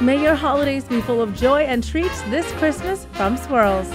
May your holidays be full of joy and treats this Christmas from Swirls.